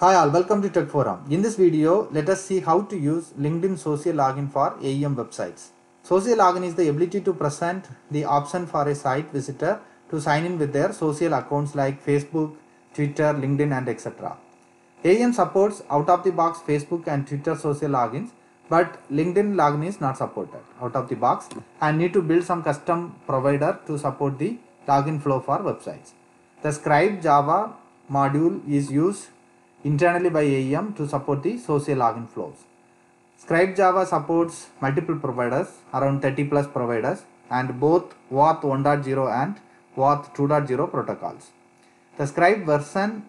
Hi all, welcome to Tech Forum. In this video, let us see how to use LinkedIn Social Login for AEM websites. Social Login is the ability to present the option for a site visitor to sign in with their social accounts like Facebook, Twitter, LinkedIn and etc. AEM supports out-of-the-box Facebook and Twitter social logins, but LinkedIn login is not supported out of the box and need to build some custom provider to support the login flow for websites. The Scribe Java module is used internally by AEM to support the social login flows. Scribe Java supports multiple providers, around 30 plus providers, and both OAuth 1.0 and OAuth 2.0 protocols. The Scribe version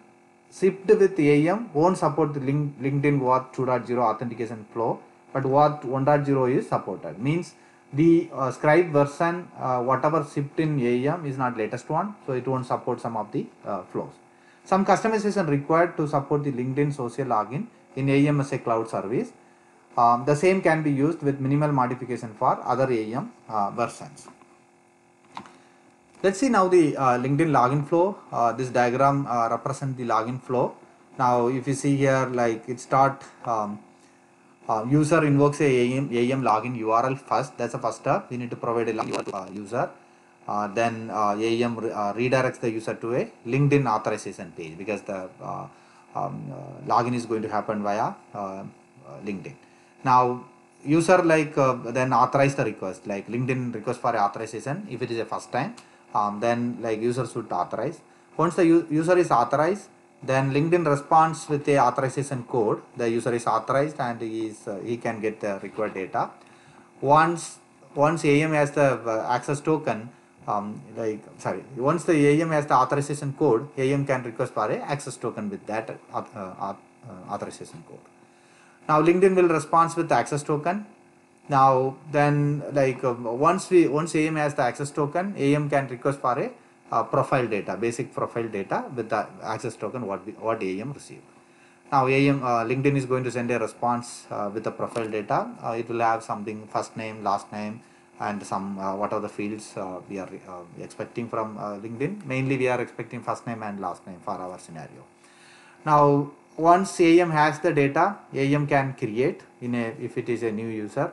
shipped with AEM won't support the LinkedIn OAuth 2.0 authentication flow, but OAuth 1.0 is supported. Means the uh, Scribe version, uh, whatever shipped in AEM is not latest one, so it won't support some of the uh, flows. Some customization required to support the LinkedIn social login in AEM as a cloud service. Um, the same can be used with minimal modification for other AEM uh, versions. Let's see now the uh, LinkedIn login flow. Uh, this diagram uh, represents the login flow. Now, if you see here, like it start um, uh, user invokes a AEM login URL first. That's the first step. We need to provide a login URL uh, user. Uh, then uh, AEM re- uh, redirects the user to a LinkedIn authorization page because the um, login is going to happen via LinkedIn. Now, user like uh, then authorize the request like LinkedIn request for authorization if it is a first time. Um, then like user should authorize. Once the user is authorized, then LinkedIn responds with a authorization code. The user is authorized and he is uh, he can get the required data. Once once AEM has the uh, access token, um, like sorry, once the AEM has the authorization code, AEM can request for a access token with that uh, uh, uh, authorization code. Now LinkedIn will respond with access token. Now then like uh, once we once AEM has the access token, AEM can request for a uh, profile data, basic profile data with the access token what we, what AEM received. Now AEM uh, LinkedIn is going to send a response uh, with the profile data. It will have something first name, last name, and some uh, what are the fields uh, we are uh, expecting from uh, LinkedIn. Mainly we are expecting first name and last name for our scenario. Now once AEM has the data, AEM can create in a if it is a new user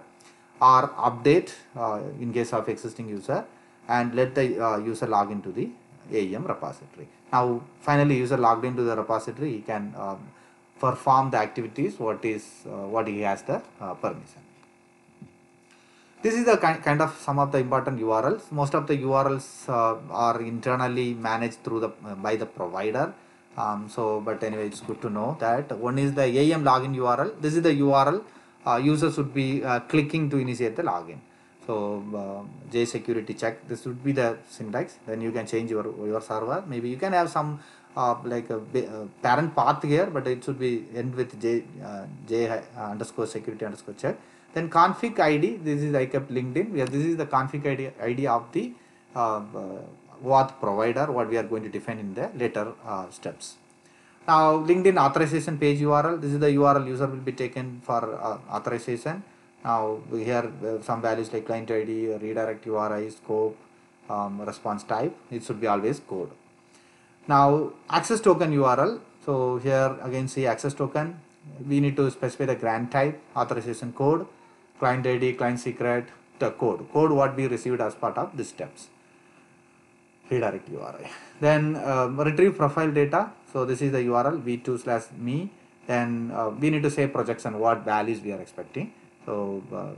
or update uh, in case of existing user and let the uh, user log into the AEM repository. Now finally user logged into the repository, he can um, perform the activities what is what he has the permission. This is the kind, of some of the important URLs. Most of the URLs uh, are internally managed through the uh, by the provider. Um, so, but anyway, it's good to know that one is the AEM login URL. This is the URL uh, user should be uh, clicking to initiate the login. So, uh, J security check. This would be the syntax. Then you can change your your server. Maybe you can have some like a uh, parent path here, but it should be end with J J underscore security underscore check. Then config ID. This is like a LinkedIn. Where this is the config ID, ID of the uh, uh, what provider. What we are going to define in the later uh, steps. Now LinkedIn authorization page URL. This is the URL user will be taken for uh, authorization. Now we here uh, some values like client ID, redirect URI, scope, um, response type. It should be always code. Now access token URL. So here again see access token. We need to specify the grant type, authorization code, client ID, client secret, the code. Code what we received as part of these steps. Redirect URI. Then um, retrieve profile data. So this is the URL v2 slash me. Then uh, we need to say projection what values we are expecting. So uh,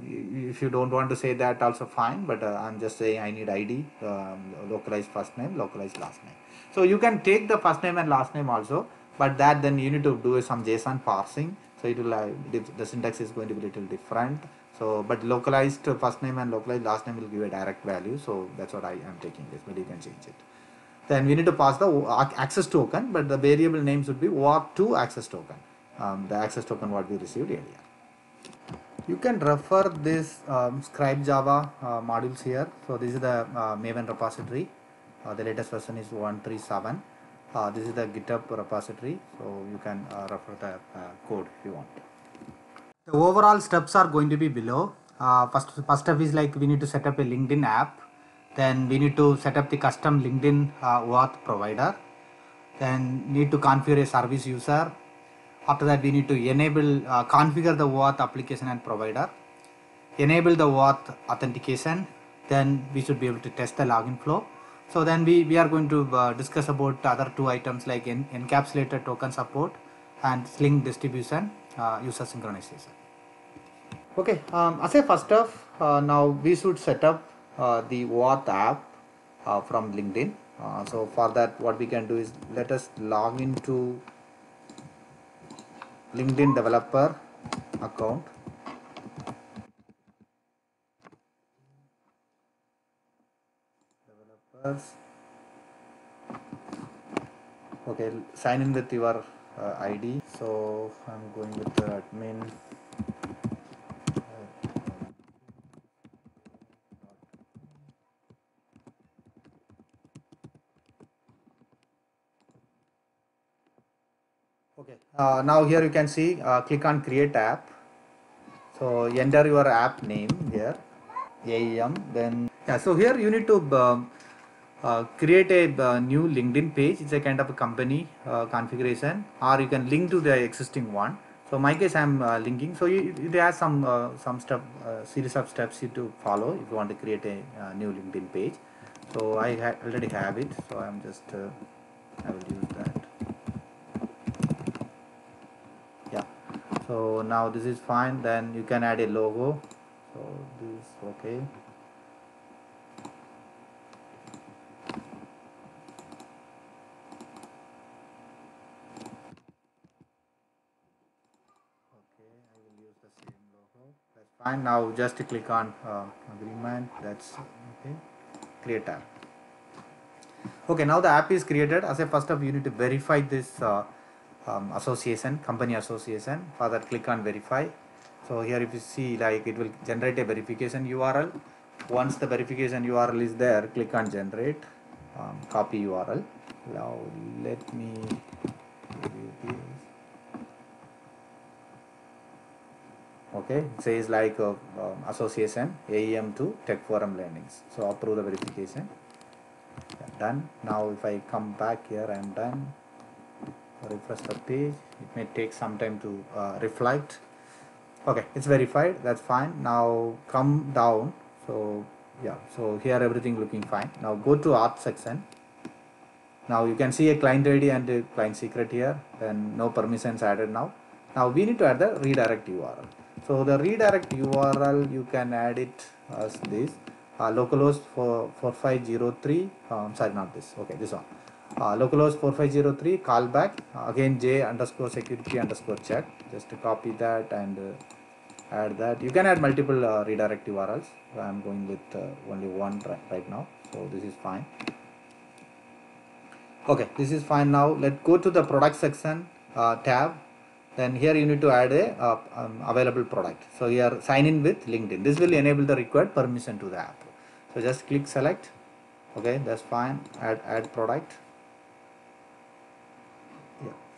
if you don't want to say that also fine, but uh, I'm just saying I need ID, um, localized first name, localized last name. So you can take the first name and last name also, but that then you need to do some JSON parsing. So it will uh, the syntax is going to be little different. So but localized first name and localized last name will give a direct value. So that's what I am taking this, but you can change it. Then we need to pass the access token, but the variable name should be oauth2 access token. Um, the access token what we received earlier. You can refer this um, Scribe Java uh, modules here. So this is the uh, Maven repository. Uh, the latest version is 137. Uh, this is the GitHub repository. So you can uh, refer the uh, code if you want. The overall steps are going to be below. Uh, first, first step is like we need to set up a LinkedIn app. Then we need to set up the custom LinkedIn uh, OAuth provider. Then need to configure a service user. after that we need to enable uh, configure the OAuth application and provider enable the OAuth authentication then we should be able to test the login flow so then we, we are going to uh, discuss about other two items like en- encapsulated token support and Sling distribution uh, user synchronization okay um, as a first off uh, now we should set up uh, the OAuth app uh, from LinkedIn. Uh, so for that what we can do is let us log into LinkedIn developer account. Developers. Okay sign in with your uh, id so i'm going with the admin okay uh, now here you can see uh, click on create app. So enter your app name here AEM then yeah so here you need to um, uh, create a uh, new LinkedIn page. It's a kind of a company uh, configuration or you can link to the existing one. So my case I'm uh, linking. So you, it has some uh, some step uh, series of steps you to follow if you want to create a uh, new LinkedIn page. So I ha- already have it. So I'm just uh, I will use that yeah so now this is fine. Then you can add a logo. So this is okay. Okay i will use the same logo. Fine. Now just click on uh, agreement. That's okay. Create app. Okay now the app is created. As a first up you need to verify this uh, um, association company association Further click on verify. So here if you see like it will generate a verification url once the verification url is there click on generate um, copy url now let me okay it says like uh, um, association aem to tech forum learnings. So approve the verification. Done. Now if i come back here i am done refresh the page. It may take some time to uh, reflect. Okay it's verified. That's fine. Now come down. So yeah. So here everything looking fine. Now go to auth section. Now you can see a client id and a client secret here. And no permissions added now. Now we need to add the redirect url so the redirect url you can add it as this. Uh, localhost for 4503 um, sorry not this. Okay this one uh, localhost 4503 callback. Again j underscore security underscore check. Just to copy that and uh, add that. You can add multiple uh, redirect urls i'm going with uh, only one right, now. So this is fine. Okay this is fine now. Let's go to the product section uh, tab. Then here you need to add a um, available product. So here sign in with linkedin. This will enable the required permission to the app. So just click select. Okay that's fine. Add add product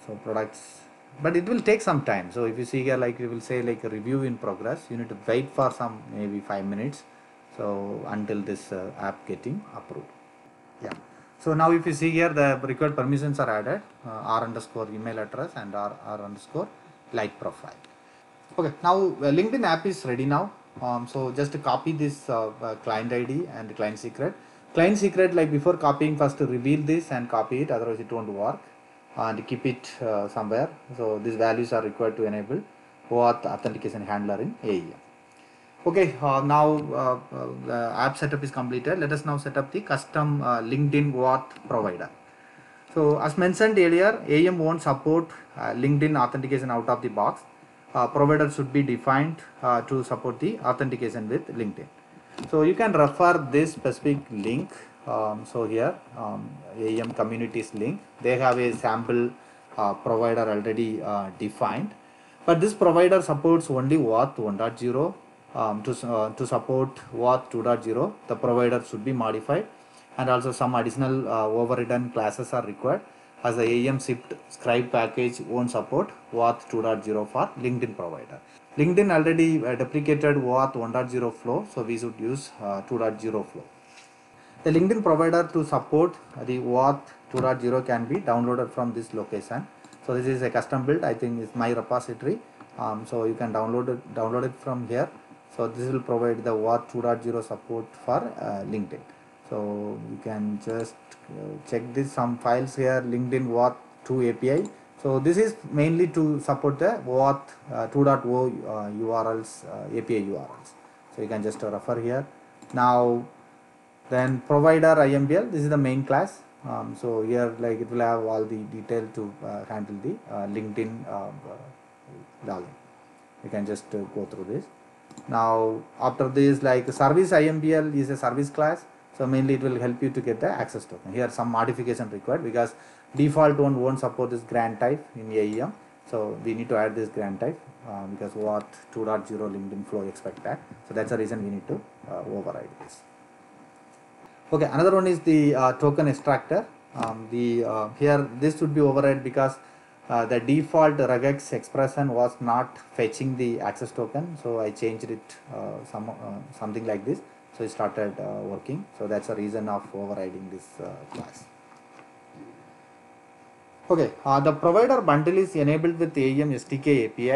so products but it will take some time. So if you see here like you will say like a review in progress. You need to wait for some maybe five minutes. So until this uh, app getting approved. Yeah. So now if you see here the required permissions are added. Uh, r underscore email address and r, r underscore like profile. Okay. Now uh, linkedin app is ready now. Um, so just copy this uh, uh, client id and client secret. Client secret like before copying first reveal this and copy it. Otherwise it won't work and keep it uh, somewhere. So these values are required to enable OAuth authentication handler in AEM okay uh, now uh, uh, the app setup is completed. Let us now set up the custom uh, linkedin OAuth provider. So as mentioned earlier AEM won't support linkedin authentication out of the box. Provider should be defined to support the authentication with linkedin. So you can refer this specific link um, so here um, AEM communities link they have a sample uh, provider already uh, defined but this provider supports only OAuth 1.0 um, to, uh, to support OAuth 2.0 the provider should be modified and also some additional uh, overridden classes are required as the AEM shipped scribe package won't support OAuth 2.0 for LinkedIn provider. LinkedIn already deprecated OAuth 1.0 flow so we should use uh, 2.0 flow. The LinkedIn provider to support the OAuth 2.0 can be downloaded from this location. So this is a custom build i think it's my repository. Um, so you can download it download it from here. So this will provide the OAuth 2.0 support for uh, linkedin. So you can just uh, check this some files here linkedin OAuth 2 api so this is mainly to support the OAuth uh, 2.0 uh, urls uh, api urls so you can just refer here. Now then provider impl this is the main class. Um, so here like it will have all the detail to uh, handle the uh, LinkedIn uh, uh, login. You can just uh, go through this. Now after this like service impl is a service class. So mainly it will help you to get the access token. Here some modification required because default one won't support this grant type in AEM so we need to add this grant type uh, because OAuth 2.0 LinkedIn flow expect that. So that's the reason we need to uh, override this okay another one is the uh, token extractor. Um, the uh, here this would be override because uh, the default regex expression was not fetching the access token. So i changed it uh, some uh, something like this. So it started uh, working. So that's the reason of overriding this class okay uh, the provider bundle is enabled with aem sdk api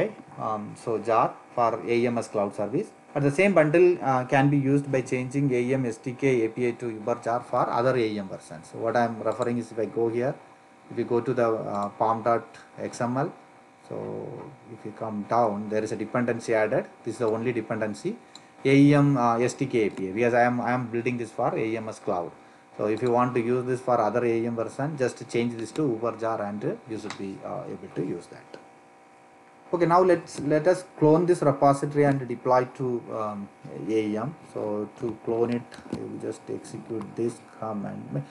um, so jar for aem cloud service. But the same bundle uh, can be used by changing aem sdk api to uber jar for other aem versions so what i'm referring is if i go here if you go to the uh, pom.xml so if you come down there is a dependency added. This is the only dependency. Aem uh, sdk api because i am i am building this for aem cloud so if you want to use this for other aem version just change this to uber jar and you should be uh, able to use that. Okay now let's let us clone this repository and deploy to um, aem so to clone it you just execute this command.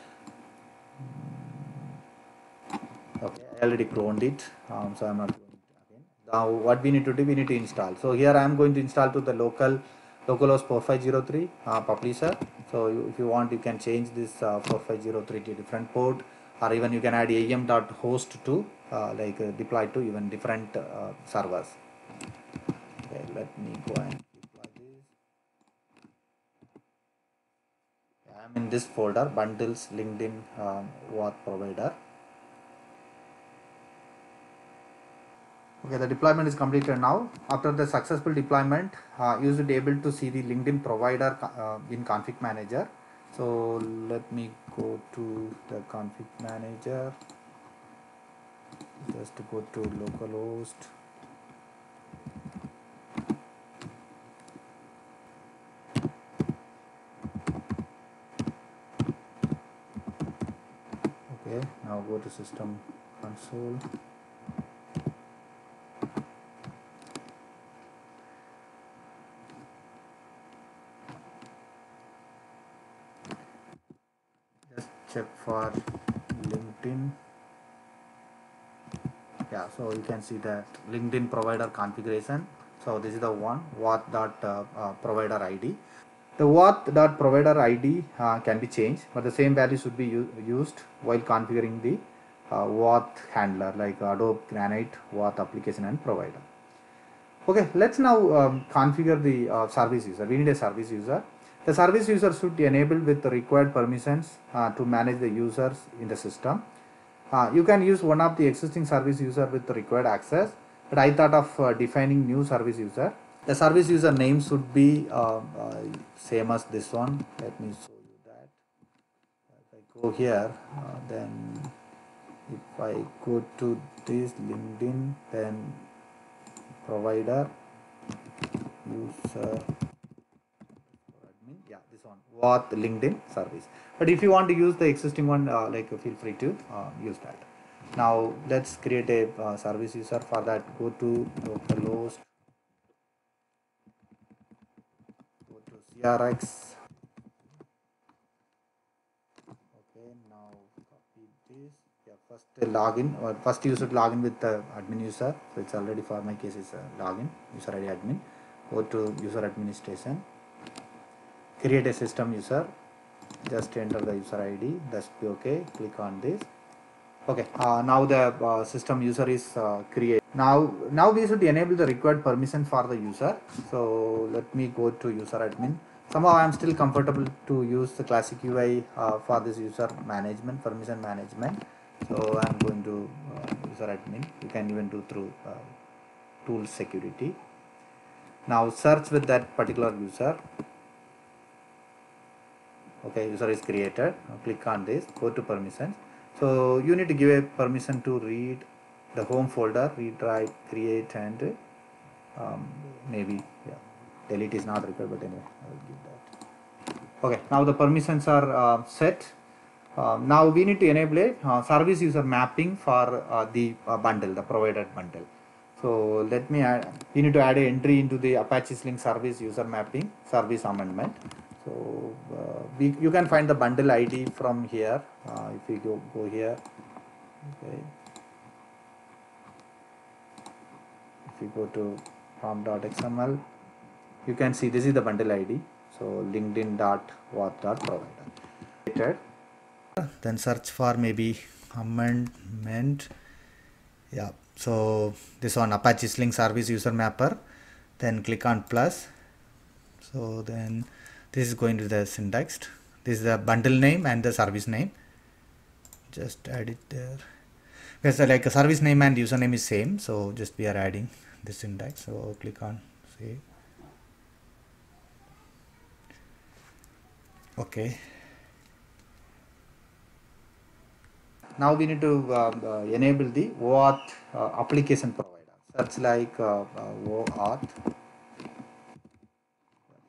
Okay i already cloned it. Um, so i'm not doing it again. Now what we need to do we need to install. So here i am going to install to the local localhost 4503 uh, publisher so you, if you want you can change this uh, 4503 to different port or even you can add aem.host to uh, like uh, deploy to even different uh, servers. Okay let me go and deploy this. I am in this folder bundles linkedin um, provider okay the deployment is completed now. After the successful deployment uh, you should be able to see the linkedin provider uh, in config manager. So let me go to the config manager. Just go to localhost. Okay now go to system console just check for linkedin. Yeah so you can see that linkedin provider configuration. So this is the one OAuth dot uh, uh, provider id the OAuth dot provider id uh, can be changed but the same value should be used while configuring the uh, OAuth handler like adobe granite OAuth application and provider. Okay let's now um, configure the uh, service user. We need a service user the service user should be enabled with the required permissions uh, to manage the users in the system. Uh, you can use one of the existing service user with the required access but i thought of uh, defining new service user. The service user name should be uh, uh, same as this one. Let me show you that. If i go here uh, then if i go to this linkedin then provider user yeah what linkedin service. But if you want to use the existing one uh, like feel free to uh, use that. Now let's create a uh, service user for that. Go to localhost go to crx okay now copy this. Yeah first uh, login or first you should log in with the admin user. So it's already for my case is uh, login user id admin. Go to user administration create a system user. Just enter the user id that's be okay. Click on this. Okay uh, now the uh, system user is uh, created now now we should enable the required permission for the user. So let me go to user admin. Somehow i am still comfortable to use the classic ui uh, for this user management permission management. So i'm going to uh, user admin. You can even do through uh, tool security. Now search with that particular user okay user is created. Click on this. Go to permissions. So you need to give a permission to read the home folder. Read write create and um, maybe yeah. Delete is not required but anyway i will give that. Okay now the permissions are uh, set. Uh, now we need to enable a uh, service user mapping for uh, the uh, bundle the provided bundle. So let me add you need to add an entry into the apache sling service user mapping service amendment so uh, we, you can find the bundle id from here uh, if we go go here. Okay. If you go to pom.xml you can see this is the bundle id so linkedin dot OAuth dot provider. Then search for maybe amendment. Yeah. So this one apache sling service user mapper. Then click on plus. So then this is going to the syntax. This is the bundle name and the service name. Just add it there. Because uh, like a service name and username is same so just we are adding this syntax. So click on save. Okay. Now we need to uh, uh, enable the OAuth uh, application provider. Such like uh, OAuth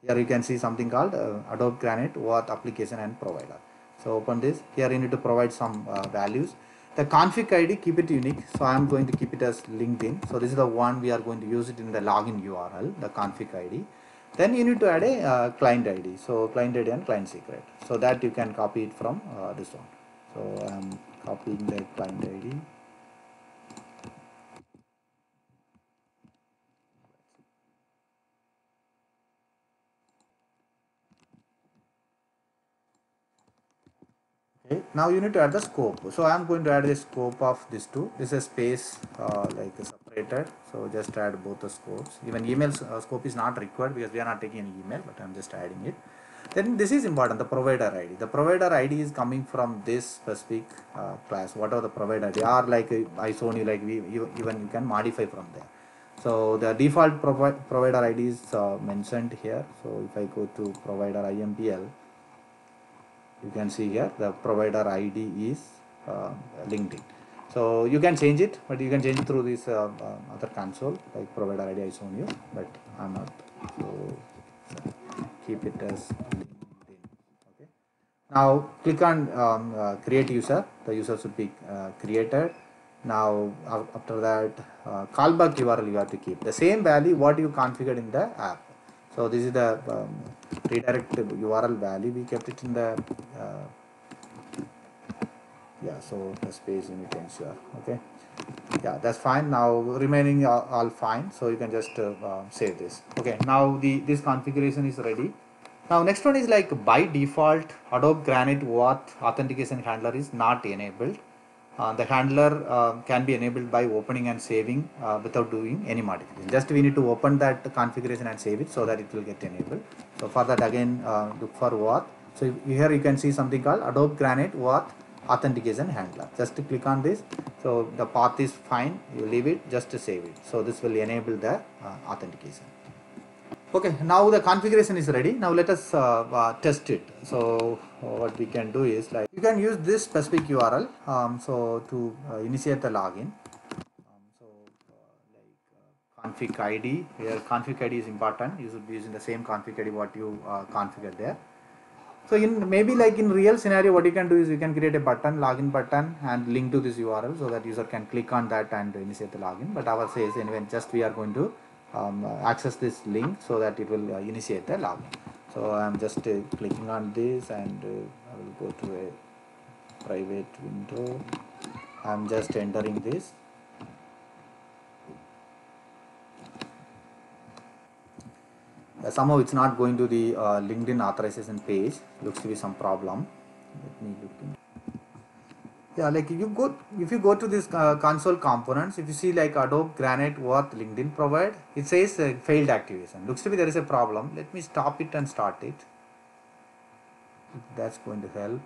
here you can see something called uh, Adobe Granite OAuth application and provider. So open this. Here you need to provide some uh, values. The config id keep it unique. So i am going to keep it as linkedin. So this is the one we are going to use it in the login url the config id then you need to add a uh, client id so client id and client secret. So that you can copy it from uh, this one. So i'm copying the client id okay now you need to add the scope. So i'm going to add the scope of this two. This is space uh, like separated. So just add both the scopes. Even email uh, scope is not required because we are not taking any email but i'm just adding it. Then this is important the provider id the provider id is coming from this specific uh, class whatever the provider. They are like uh, i shown you like we you, even you can modify from there. So the default provi- provider id is uh, mentioned here. So if i go to provider impl you can see here the provider id is uh, linkedin. So you can change it but you can change through this uh, uh, other console like provider id i shown you but i'm not so keep it as linkedin okay? Now click on um, uh, create user. The user should be uh, created. Now after that uh, callback url you have to keep. The same value what you configured in the app so this is the um, redirect url value we kept it in the uh, yeah so the space unit ensure okay. Yeah that's fine. Now remaining are all fine. So you can just uh, uh, save this okay. Now the this configuration is ready. Now next one is like by default adobe granite OAuth authentication handler is not enabled uh, the handler uh, can be enabled by opening and saving uh, without doing any modification. Just we need to open that configuration and save it so that it will get enabled. So for that again uh, look for auth so here you can see something called adobe granite OAuth authentication handler. Just click on this. So the path is fine. You leave it just to save it. So this will enable the uh, authentication okay now the configuration is ready. Now let us uh, uh, test it. So uh, what we can do is like you can use this specific url um, so to uh, initiate the login. Um, so uh, like uh, config id here config id is important. You should be using the same config id what you configured there. So in maybe like in real scenario what you can do is you can create a button login button and link to this url so that user can click on that and initiate the login. But our says anyway just we are going to um, access this link so that it will uh, initiate the login. So i'm just uh, clicking on this and uh, i will go to a private window. I'm just entering this. Somehow it's not going to the uh, linkedin authorization page. Looks to be some problem. Let me look in yeah like you go if you go to this uh, console components if you see like adobe granite OAuth linkedin provide it says uh, failed activation. Looks to be there is a problem. Let me stop it and start it. That's going to help.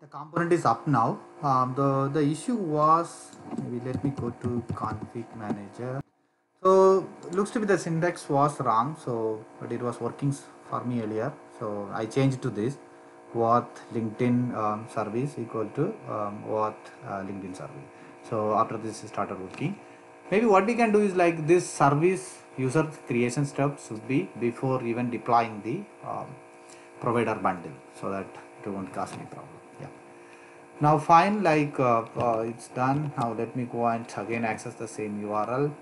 The component is up now. Um, the the issue was maybe let me go to config manager looks to be the syntax was wrong so but it was working for me earlier. So i changed to this OAuth linkedin um, service equal to um, OAuth uh, linkedin service. So after this started working. Maybe what we can do is like this service user creation step should be before even deploying the um, provider bundle so that it won't cause any problem. Yeah. Now fine like uh, uh, it's done. Now let me go and again access the same url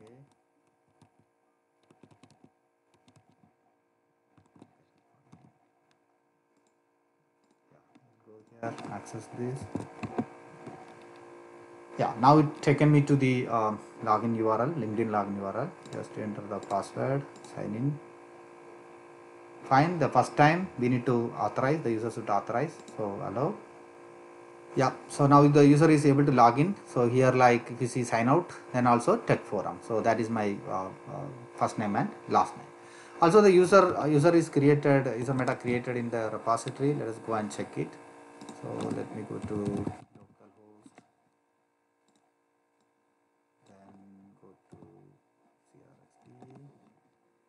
okay go here access this yeah now it taken me to the um, login url linkedin login url just enter the password sign in. Fine the first time we need to authorize the user should authorize so allow. Yeah so now the user is able to log in. So here like if you see sign out then also tech forum. So that is my uh, uh, first name and last name. Also the user uh, user is created user meta created in the repository. Let us go and check it so let me go to localhost then go to crxd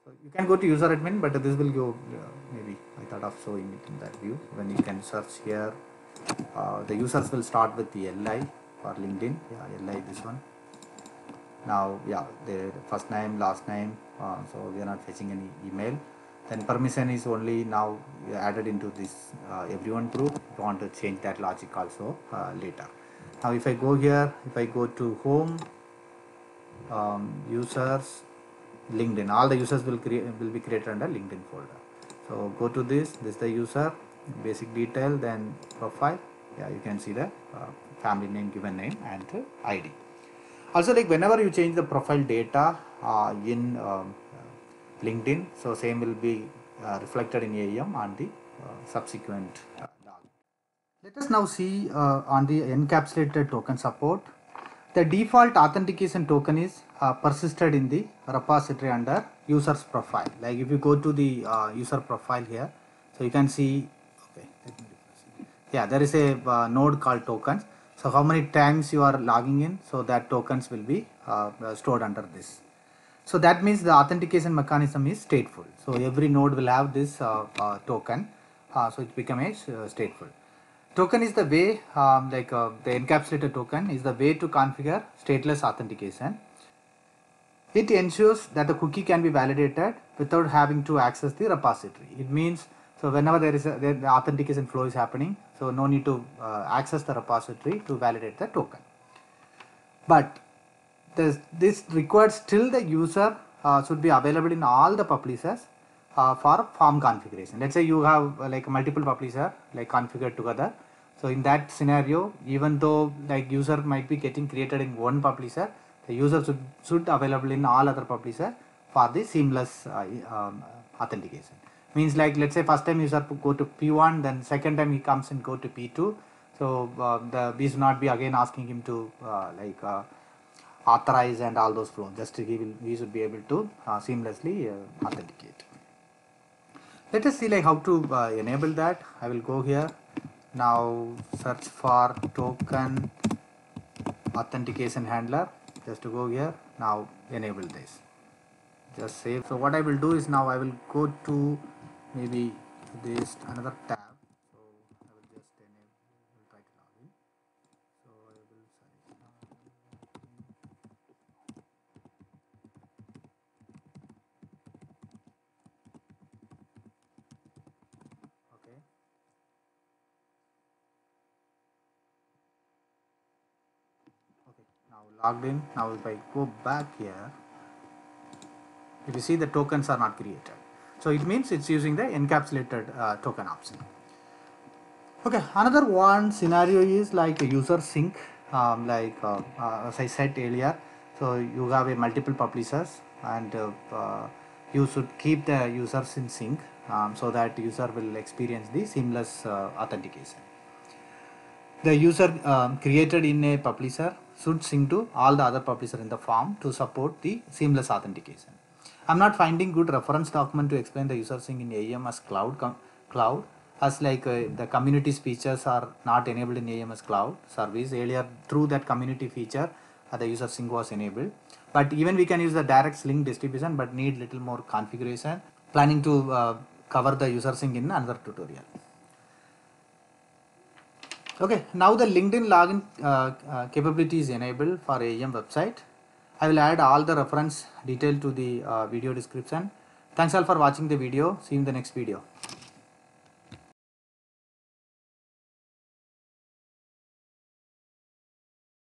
so you can go to user admin, but this will go uh, maybe I thought of showing it in that view. When you can search here, uh, the users will start with the LI for LinkedIn. Yeah, LI this one. Now, yeah, the first name, last name. Uh, so we are not fetching any email. Then permission is only now added into this uh, everyone group. You want to change that logic also uh, later. Now, if I go here, if I go to home, um, users linkedin all the users will create will be created under linkedin folder so go to this this is the user basic detail then profile yeah you can see the uh, family name given name and id also like whenever you change the profile data uh, in um, linkedin so same will be uh, reflected in aem on the uh, subsequent uh, log let us now see uh, on the encapsulated token support. The default authentication token is uh, persisted in the repository under user's profile. Like if you go to the uh, user profile here, so you can see, okay, yeah, there is a node called tokens. So how many times you are logging in, so that tokens will be stored under this. So that means the authentication mechanism is stateful. So every node will have this uh, uh, token. Uh, so it becomes uh, stateful. Token is the way, um, like uh, the encapsulated token is the way to configure stateless authentication. It ensures that the cookie can be validated without having to access the repository. It means so whenever there is a, the, the authentication flow is happening, so no need to uh, access the repository to validate the token. But this, this requires still the user uh, should be available in all the publishers uh, for form configuration. Let's say you have uh, like multiple publisher like configured together. So in that scenario, even though like user might be getting created in one publisher, the user should, should available in all other publisher for the seamless uh, um, authentication. Means like let's say first time user go to P1, then second time he comes and go to P2. So uh, the we should not be again asking him to uh, like authorize and all those flows. Just he will we should be able to uh, seamlessly uh, authenticate. Let us see like how to uh, enable that. I will go here now search for token authentication handler just to go here now enable this just save so what I will do is now I will go to maybe this another tab so I will just enable will try to log in so I will select okay okay now logged in. Now if I go back here if you see the tokens are not created. So it means it's using the encapsulated uh, token option. Okay another one scenario is like a user sync um, like uh, uh, as i said earlier. So you have a multiple publishers and uh, uh, you should keep the users in sync um, so that user will experience the seamless uh, authentication. The user um, created in a publisher should sync to all the other publisher in the form to support the seamless authentication. I'm not finding good reference document to explain the user sync in aem as cloud cloud. As like uh, the communities features are not enabled in AMS cloud service. Earlier through that community feature uh, the user sync was enabled. But even we can use the direct Sling distribution but need little more configuration. Planning to uh, cover the user sync in another tutorial okay now the linkedin login uh, uh, capability is enabled for aem website. I will add all the reference detail to the uh, video description. Thanks all for watching the video. See you in the next video